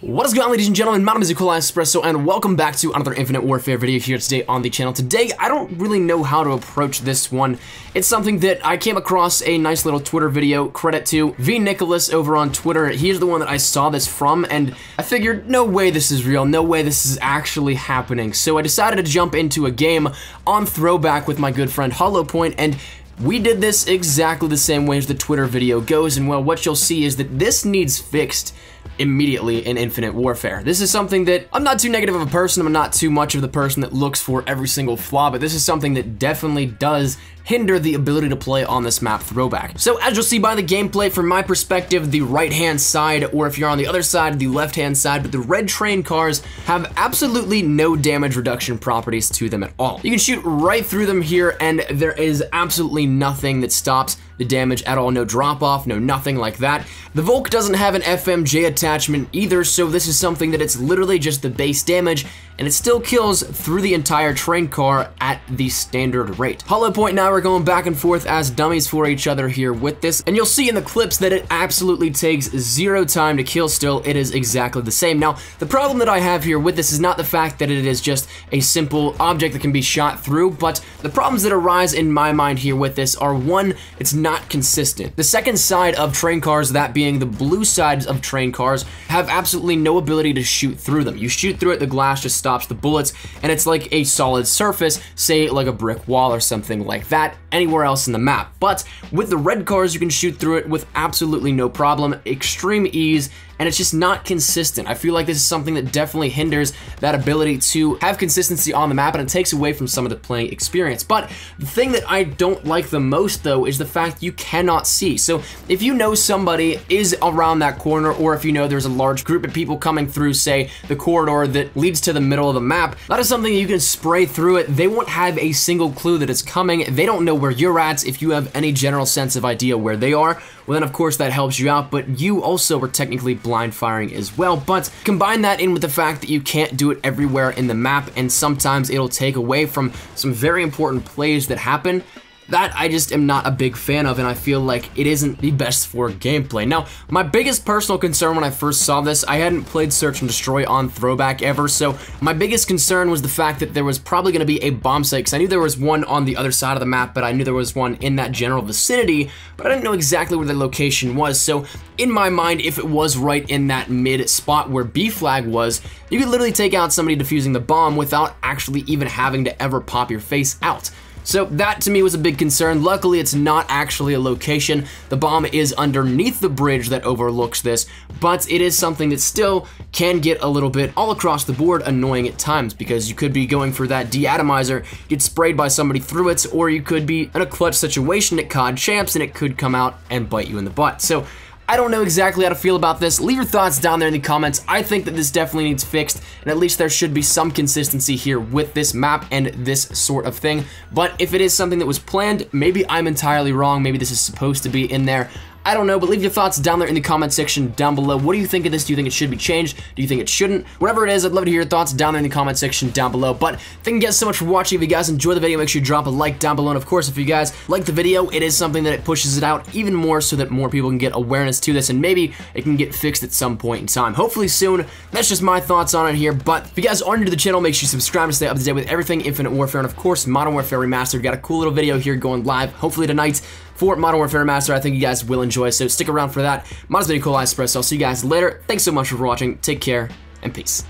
What is going on ladies and gentlemen, my name is eColi Espresso and welcome back to another Infinite Warfare video here today on the channel. Today, I don't really know how to approach this one. It's something that I came across a nice little Twitter video, credit to V Nicholas over on Twitter. He's the one that I saw this from and I figured no way this is real, no way this is actually happening. So I decided to jump into a game on Throwback with my good friend Hollow Point and we did this exactly the same way as the Twitter video goes, and well, what you'll see is that this needs fixed immediately in Infinite Warfare. This is something that I'm not too negative of a person, I'm not too much of the person that looks for every single flaw, but this is something that definitely does hinder the ability to play on this map throwback. So as you'll see by the gameplay, from my perspective, the right-hand side, or if you're on the other side, the left-hand side, but the red train cars have absolutely no damage reduction properties to them at all. You can shoot right through them here, and there is absolutely nothing that stops the damage at all. No drop off, no nothing like that. The Volk doesn't have an FMJ attachment either, so this is something that it's literally just the base damage, and it still kills through the entire train car at the standard rate. Hollow Point and I were going back and forth as dummies for each other here with this, and you'll see in the clips that it absolutely takes zero time to kill still, it is exactly the same. Now, the problem that I have here with this is not the fact that it is just a simple object that can be shot through, but the problems that arise in my mind here with this are one, it's not consistent. The second side of train cars, that being the blue sides of train cars, have absolutely no ability to shoot through them. You shoot through it, the glass just stops the bullets, and it's like a solid surface, say like a brick wall or something like that, anywhere else in the map. But with the red cars, you can shoot through it with absolutely no problem, extreme ease, and it's just not consistent. I feel like this is something that definitely hinders that ability to have consistency on the map and it takes away from some of the playing experience. But the thing that I don't like the most though is the fact you cannot see. So if you know somebody is around that corner or if you know there's a large group of people coming through, say, the corridor that leads to the middle of the map, that is something you can spray through it. They won't have a single clue that it's coming. They don't know where you're at. If you have any general sense of idea where they are, well then of course that helps you out, but you also were technically blind firing as well. But combine that in with the fact that you can't do it everywhere in the map, and sometimes it'll take away from some very important plays that happen that I just am not a big fan of and I feel like it isn't the best for gameplay. Now, my biggest personal concern when I first saw this, I hadn't played Search and Destroy on Throwback ever, so my biggest concern was the fact that there was probably going to be a bomb site, because I knew there was one on the other side of the map, but I knew there was one in that general vicinity, but I didn't know exactly where the location was, so in my mind, if it was right in that mid spot where B-Flag was, you could literally take out somebody defusing the bomb without actually even having to ever pop your face out. So that to me was a big concern. Luckily, it's not actually a location. The bomb is underneath the bridge that overlooks this, but it is something that still can get a little bit all across the board annoying at times because you could be going for that deatomizer, get sprayed by somebody through it, or you could be in a clutch situation at COD Champs and it could come out and bite you in the butt. So I don't know exactly how to feel about this. Leave your thoughts down there in the comments. I think that this definitely needs fixed, and at least there should be some consistency here with this map and this sort of thing. But if it is something that was planned, maybe I'm entirely wrong. Maybe this is supposed to be in there. I don't know, but leave your thoughts down there in the comment section down below. What do you think of this? Do you think it should be changed? Do you think it shouldn't? Whatever it is, I'd love to hear your thoughts down there in the comment section down below. But thank you guys so much for watching. If you guys enjoyed the video, make sure you drop a like down below. And of course, if you guys like the video, it is something that it pushes it out even more so that more people can get awareness to this and maybe it can get fixed at some point in time. Hopefully soon. That's just my thoughts on it here. But if you guys are new to the channel, make sure you subscribe to stay up to date with everything Infinite Warfare. And of course, Modern Warfare Remastered. Got a cool little video here going live, hopefully tonight for Modern Warfare Master. I think you guys will enjoy, so stick around for that. Modern Video Cool Espresso. I'll see you guys later. Thanks so much for watching. Take care, and peace.